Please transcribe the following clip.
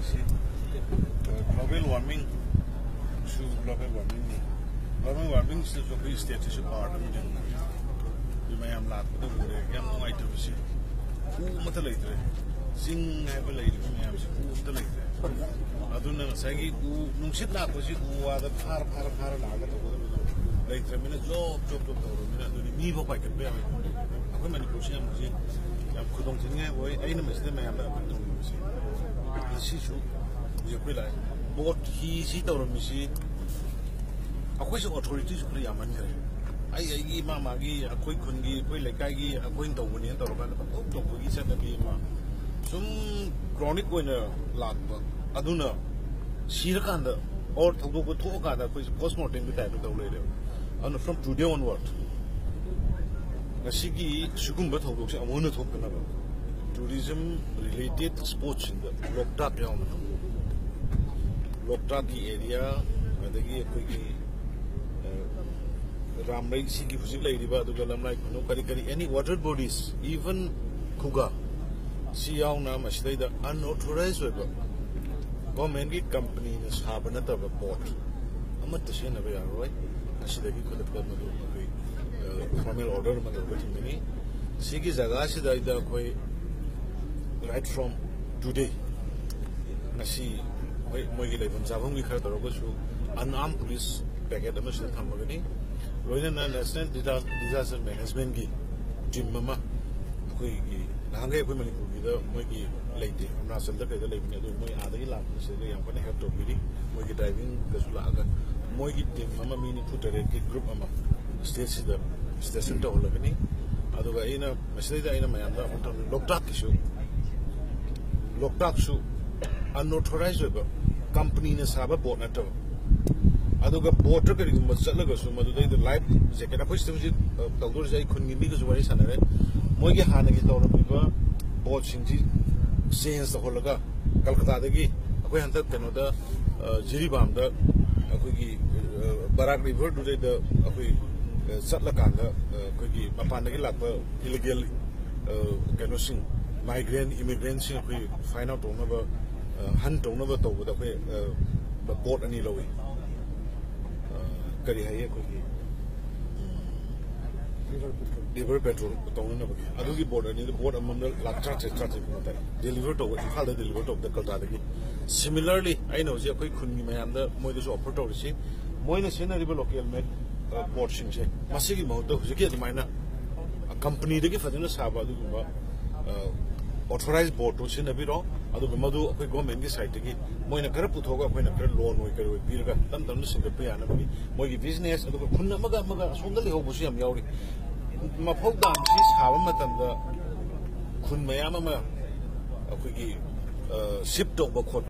इसे global warming issue global warming नहीं global warming से जो भी स्टेट इशू पार्ट में जो जो मैं हम लात को बोल रहे क्या मैं आई तो इसे कु मत लग रहे जिंग है बोले इधर मैं आपसे कु मत लग रहे अदुन ना सही कु नुकसान ना कुछ कु आदि फार फार फार लागत हो गया लग रहे मैंने जो जो जो तो मैंने अदुन मी वो पाइक पे हमें अखुन मैंने कुछ ना मुझे अब खुदों चिंगे वो आई ना मस्ते मैं यहाँ पर 气球也会来。我提起到了那些，啊，可以说我处理这些可能也蛮厉。哎呀，伊妈妈伊啊，可以困伊，可以来解伊啊，可以到过年到了班了，都都可以在那边嘛。从过年过呢，拉不啊，都呢，洗了干的，偶尔偷偷过偷干的，可以 cosmo 店里带着到来的。啊，那 from today onward，那司机施工不偷偷些，我们偷偷干了。tourism related sports in the Loktat yong Loktat की एरिया लई रिबा दुगा करी एनी वाटर बॉडीज इवन खुगा सी अनऑथोराइज वेबो गवर्नमेंट की कंपनी ने साबन बोट फॉर्मल ऑर्डर मदो बटिंग जगह से right from today ngasi hoi moi gi leibun jabung gi khar dorogo su unarmed police packet ma su tham gani loina na national disaster management gi team ma koi gi nang ge koi mani ku gi da moi gi leite amna sel da ge leibun do moi ada gi lab se ge yam kone help to gi moi gi diving ka su la ga moi gi team ma mi ni putare ki group ma state si da station to hola gani aduga ina masida ina mayanda onta loktak ki su ꯂꯣꯛꯇꯥꯛꯁꯨ ꯑꯟꯑꯣꯊꯣꯔꯥꯏꯖ ꯑꯣꯏꯕ ꯀꯝꯄꯅꯤꯅ ꯁꯥꯕ boat ꯅꯠꯇꯕ ꯑꯗꯨꯒ ꯕꯣꯠꯇ ꯀꯔꯤꯒꯨꯝꯕ ꯆꯠꯂꯒꯁꯨ ꯃꯗꯨꯗꯩꯗ life jacket ꯑꯩꯈꯣꯏ ꯁꯤꯗ ꯍꯧꯖꯤꯛ ꯇꯧꯗꯣꯔꯤꯁꯦ ꯑꯩ ꯈꯨꯟꯒꯤ ꯃꯤꯒꯁꯨ ꯋꯥꯔꯤ ꯁꯥꯟꯅꯔꯦ ꯃꯣꯏꯒꯤ ꯍꯥꯟꯅꯒꯤ ꯇꯧꯔꯝꯃꯤꯕ ꯕꯣꯠꯁꯤꯡꯁꯤ ꯆꯦꯟꯖ ꯇꯧꯍꯜꯂꯒ ꯀꯜꯀꯇꯥꯗꯒꯤ ꯑꯩꯈꯣꯏ ꯍꯟꯗꯛ ꯀꯩꯅꯣꯗ ꯖꯤꯔꯤꯕꯥꯝꯗ ꯑꯩꯈꯣꯏꯒꯤ ꯕꯔꯥꯛ ꯔꯤꯚꯔꯗꯨꯗꯩꯗ ꯑꯩꯈꯣꯏ ꯆꯠꯂꯀꯥꯟꯗ ꯑꯩꯈꯣꯏꯒꯤ ꯃꯄꯥꯟꯗꯒꯤ ꯂꯥꯛꯄ ꯏꯂꯤꯒꯦꯜ ꯀꯩꯅꯣꯁꯤꯡ ꯃꯥꯏꯒ꯭ꯔꯦꯟ ꯏꯃꯤꯒ꯭ꯔꯦꯟꯁꯤꯡ ꯑꯩꯈꯣꯏ ꯐꯥꯏꯟ ꯑꯥꯎꯠ ꯇꯧꯅꯕ ꯍꯟ ꯇꯧꯅꯕ ꯇꯧꯕꯗ ꯑꯩꯈꯣꯏ ꯕꯣꯠ ꯑꯅꯤ ꯂꯧꯏ ꯀꯔꯤ ꯍꯥꯏꯌꯦ ꯑꯩꯈꯣꯏꯒꯤ ꯗꯤꯂꯤꯚꯔ ꯄꯦꯇ꯭ꯔꯣꯜ ꯇꯧꯅꯅꯕꯒꯤ ꯑꯗꯨꯒꯤ ꯕꯣꯠ ꯑꯅꯤꯗ ꯕꯣꯠ ꯑꯃꯃꯝꯗ ꯂꯥꯛ ꯇꯔꯥꯇꯔꯦꯠ ꯇꯔꯥꯇꯔꯦꯠ ꯀꯨꯝꯕ ꯇꯥꯏ ꯗꯤꯂꯤꯚꯔ ꯇꯧꯕ ꯏꯝꯐꯥꯜꯗ ꯗꯤꯂꯤꯚꯔ ꯇꯧꯕꯗ ꯀꯜꯀꯥꯗꯒꯤ ꯁꯤꯃꯤꯂꯔꯂꯤ ꯑꯩꯅ ꯍꯧꯖꯤꯛ ꯑꯩꯈꯣꯏ ꯈꯨꯟꯒꯤ ꯃꯌꯥꯝꯗ ꯃꯣꯏꯗꯁꯨ ꯑꯣꯐꯔ ꯇꯧꯔꯤꯁꯤ ꯃꯣꯏꯅ ꯁꯤꯖꯤꯟꯅꯔꯤꯕ ꯂꯣꯀꯦꯜ ꯃꯦꯠ ꯕꯣꯠꯁꯤꯡꯁꯦ ꯃꯁꯤꯒꯤ ꯃꯍꯨꯠꯇ ꯍꯧꯖꯤꯛꯀꯤ ꯑꯗꯨꯃꯥꯏꯅ ꯀꯝꯄꯅꯤꯗꯒꯤ ꯐꯖꯅ ꯁꯥꯕ ꯑꯗꯨꯒꯨꯝꯕ ꯑꯣꯊꯣꯔꯥꯏꯖ ꯕꯣꯔꯗꯇꯨ ꯁꯤꯖꯤꯟꯅꯕꯤꯔꯣ ꯑꯗꯨꯒ ꯃꯗꯨ ꯑꯩꯈꯣꯏ ꯒꯣꯔꯃꯦꯟꯒꯤ ꯁꯥꯏꯠꯇꯒꯤ ꯃꯣꯏꯅ ꯈꯔ ꯄꯨꯊꯣꯛꯑꯒ ꯑꯩꯈꯣꯏꯅ ꯈꯔ ꯂꯣꯟ ꯑꯣꯏ ꯀꯔꯤ ꯑꯣꯏ ꯄꯤꯔꯒ ꯇꯞ ꯇꯞꯅ ꯁꯤꯡꯒꯠꯄ ꯌꯥꯅꯕꯒꯤ ꯃꯣꯏꯒꯤ ꯕꯤꯖꯤꯅꯦꯁ ꯑꯗꯨꯒ ꯈꯨꯟ ꯑꯃꯒ ꯑꯃꯒ ꯑꯁꯣꯝꯗ ꯂꯩꯍꯧꯕꯁꯨ ꯌꯥꯝ ꯌꯥꯎꯔꯤ ꯃꯐꯧ ꯗꯥꯝꯁꯤ ꯁꯥꯕ ꯃꯇꯝꯗ ꯈꯨꯟ ꯃꯌꯥꯝ ꯑꯃ ꯑꯩꯈꯣꯏꯒꯤ ꯁꯤꯞ ꯇꯧꯕ ꯈꯣꯠꯄ